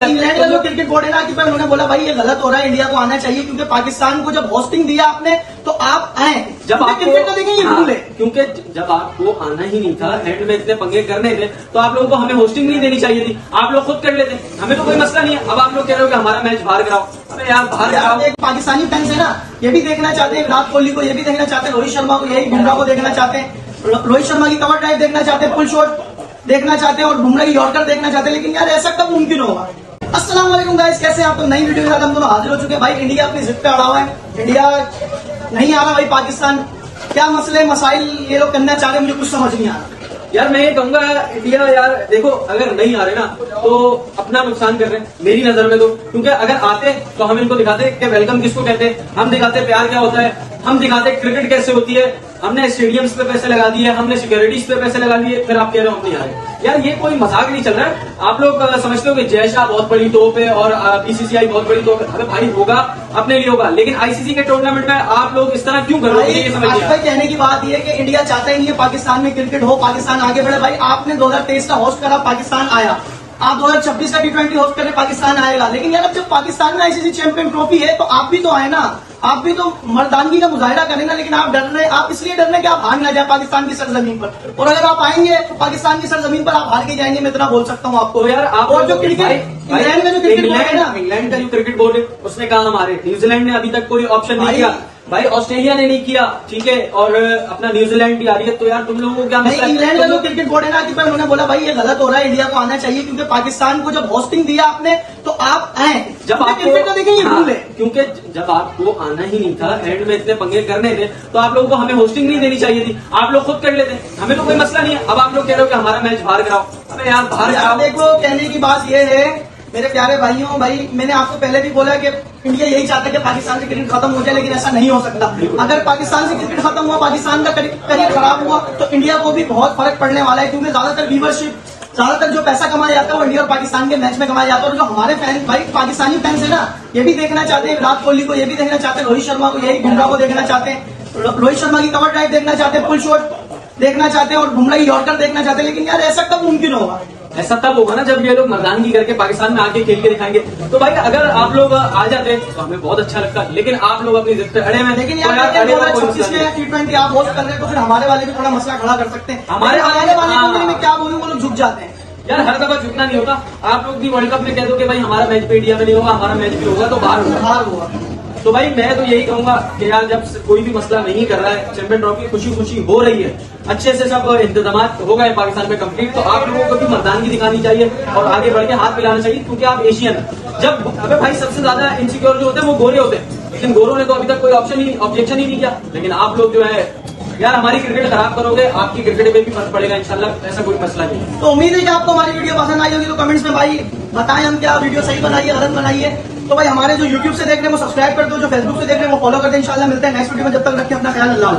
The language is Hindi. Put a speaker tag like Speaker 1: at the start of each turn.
Speaker 1: इंग्लैंड का जो क्रिकेट बोर्ड है ना कि भाई उन्होंने बोला भाई ये गलत हो रहा है इंडिया को आना चाहिए क्योंकि पाकिस्तान को जब होस्टिंग दिया आपने तो आप आए।
Speaker 2: जब आप
Speaker 1: क्रिकेट का देखें ये
Speaker 2: हाँ,
Speaker 1: रूल है।
Speaker 2: क्योंकि जब आपको आना ही नहीं था एंड में इतने पंगे करने थे तो आप लोगों को हमें होस्टिंग नहीं देनी चाहिए थी। आप लोग खुद कर लेते हमें तो कोई मसला नहीं है। अब आप लोग कह रहे हो कि हमारा मैच बाहर कराओ। अरे यार बाहर कराओ।
Speaker 1: एक पाकिस्तानी फैंस है ना ये भी देखना चाहते हैं विराट कोहली को ये भी देखना चाहते हैं रोहित शर्मा को यही बुमराह को देखना चाहते हैं। रोहित शर्मा की कवर ड्राइव देखना चाहते हैं फुल शॉट देखना चाहते हैं और बुमराह की यॉर्कर देखना चाहते हैं। लेकिन यार ऐसा कब मुमकिन होगा? अस्सलाम वालेकुम गाइस कैसे हैं आप तो नई वीडियो के साथ हम दोनों हाजिर हो चुके हैं। भाई इंडिया अपनी जिद पे अड़ा हुआ है। इंडिया नहीं आ रहा भाई, पाकिस्तान। क्या मसले, मसाइल ये लोग करना चाह रहे मुझे कुछ समझ नहीं आ रहा।
Speaker 2: यार, मैं ये कहूँगा इंडिया यार, देखो, अगर नहीं आ रहे ना तो अपना नुकसान कर रहे हैं। मेरी नज़र में तो। क्योंकि अगर आते तो हम इनको दिखाते कि वेलकम किसको कहते हैं। हम दिखाते प्यार क्या होता है। हम दिखाते क्रिकेट कैसे होती है। हमने स्टेडियम्स पे पैसे लगा दिए हमने सिक्योरिटीज पे पैसे लगा दिए फिर आप कह रहे हो हम नहीं आ रहे यार ये कोई मज़ाक नहीं चल रहा है। आप लोग समझते हो कि जय शाह बहुत बड़ी तोप है और बीसीसीआई बहुत बड़ी तोप है। अरे भाई होगा अपने लिए होगा। लेकिन आईसीसी के टूर्नामेंट में आप लोग इस तरह क्यों कर रहे हो
Speaker 1: कहने की बात यह है कि इंडिया चाहता ही नहीं है पाकिस्तान में क्रिकेट हो पाकिस्तान आगे बढ़े। भाई आपने 2023 का होस्ट करा पाकिस्तान आया। आप 2026 का टी ट्वेंटी होस्ट करें पाकिस्तान आएगा। लेकिन यार अब जब पाकिस्तान में आईसीसी चैंपियन ट्रॉफी है तो आप भी तो आए ना। आप भी तो मर्दानगी का मुजाहरा करें ना लेकिन आप डर रहे आप इसलिए डर रहे कि आप हार ना जाए पाकिस्तान की सरजमीन पर। और अगर आप आएँगे तो पाकिस्तान की सरजमीन पर आप हार के जाएँगे मैं इतना बोल सकता हूँ आपको।
Speaker 2: यार आप
Speaker 1: और जो क्रिकेट इंग्लैंड में जो क्रिकेट बोर्ड है ना।
Speaker 2: इंग्लैंड का जो क्रिकेट बोर्ड है उसने कहा हमारे। न्यूजीलैंड ने अभी तक कोई ऑप्शन नहीं किया। भाई ऑस्ट्रेलिया ने नहीं किया ठीक है? और अपना न्यूजीलैंड भी आ रही है तो यार तुम लोगों को क्या
Speaker 1: नहीं इंग्लैंड का जो क्रिकेट बोर्ड है ना कि भाई उन्होंने बोला भाई ये गलत हो रहा है इंडिया को आना चाहिए क्योंकि पाकिस्तान को जब होस्टिंग दिया आपने तो आप आए।
Speaker 2: जब आप
Speaker 1: क्रिकेट का देखें ये
Speaker 2: हाँ,
Speaker 1: रूल है।
Speaker 2: क्योंकि जब आपको आना ही नहीं था एंड में इतने पंगे करने थे तो आप लोगों को हमें होस्टिंग नहीं देनी चाहिए थी। आप लोग खुद कर लेते हमें तो कोई मसला नहीं है। अब आप लोग कह रहे हो कि हमारा मैच बाहर कराओ। अरे यार बाहर कराओ।
Speaker 1: देखो कहने की बात ये है मेरे प्यारे भाइयों, भाई, मैंने आपको पहले भी बोला कि इंडिया यही चाहता है कि पाकिस्तान से क्रिकेट खत्म हो जाए, लेकिन ऐसा नहीं हो सकता। अगर पाकिस्तान से क्रिकेट खत्म हुआ, पाकिस्तान का करियर खराब हुआ तो इंडिया को भी बहुत फ़र्क पड़ने वाला है, क्योंकि ज़्यादातर व्यूवरशिप ज़्यादातर जो पैसा कमाया जाता है, वो इंडिया और पाकिस्तान के मैच में कमाया जाता है, और जो हमारे फ़ैन भाई, पाकिस्तानी फैंस है ना, ये भी देखना चाहते हैं, विराट कोहली को ये भी देखना चाहते हैं, रोहित शर्मा को, यही बुमराह को देखना चाहते हैं। रोहित शर्मा की कवर ड्राइव देखना चाहते हैं फुल शॉट देखना चाहते हैं और बुमराह यॉर्कर देखना चाहते हैं लेकिन यार ऐसा कब मुमकिन होगा?
Speaker 2: ऐसा तब होगा ना जब ये लोग मर्दानगी करके पाकिस्तान में आके खेल के दिखाएँगे। तो भाई अगर आप लोग आ जाते तो हमें बहुत अच्छा लगता लेकिन आप लोग अपनी जिद पे अड़े में
Speaker 1: लेकिन
Speaker 2: तो
Speaker 1: यार
Speaker 2: में
Speaker 1: हज़ार
Speaker 2: कोई
Speaker 1: छब्बीस में टी ट्वेंटी आप होस्ट कर रहे हैं तो फिर हमारे वाले भी थोड़ा मसला खड़ा कर सकते हैं।
Speaker 2: हमारे
Speaker 1: लेकिन
Speaker 2: वाले-
Speaker 1: हमारे वाले
Speaker 2: हाँ।
Speaker 1: मैं क्या बोलूँ वो लोग झुक जाते हैं।
Speaker 2: यार हर दफ़ा झुकना नहीं होता। आप लोग भी वर्ल्ड कप में कह दो कि भाई हमारा मैच पे इंडिया में नहीं होगा हमारा मैच भी होगा तो बाहर होगा।
Speaker 1: हार हुआ
Speaker 2: तो भाई, मैं तो यही कहूँगा कि यार, जब कोई भी मसला नहीं कर रहा है, चैंपियन ट्रॉफी खुशी खुशी हो रही है, अच्छे से सब इंतज़ाम हो गए पाकिस्तान में कंप्लीट तो आप लोगों को भी मर्दानगी दिखानी चाहिए और आगे बढ़ के हाथ मिलाना चाहिए, क्योंकि आप एशियन जब, अबे भाई, सबसे ज़्यादा इनसिक्योर जो होते हैं, वो गोरे होते हैं। लेकिन गोरों ने तो अभी तक कोई ऑप्शन ही ऑब्जेक्शन ही नहीं किया। लेकिन आप लोग जो है, यार, हमारी क्रिकेट खराब करोगे, आपकी क्रिकेट में भी फ़र्क पड़ेगा, इंशाल्लाह, ऐसा कोई मसला नहीं
Speaker 1: तो उम्मीद है कि आपको हमारी वीडियो पसंद आई होगी तो कमेंट्स में भाई बताएँ हम क्या वीडियो सही बनाइए गलत बनाइए तो भाई, हमारे जो यूट्यूब से देख रहे हैं, वो सब्सक्राइब कर दो, जो फेसबुक से देख रहे हैं, वो फॉलो कर दे, इंशाल्लाह मिलते हैं नेक्स्ट वीडियो में। जब तक रखें अपना ख्याल, अल्लाह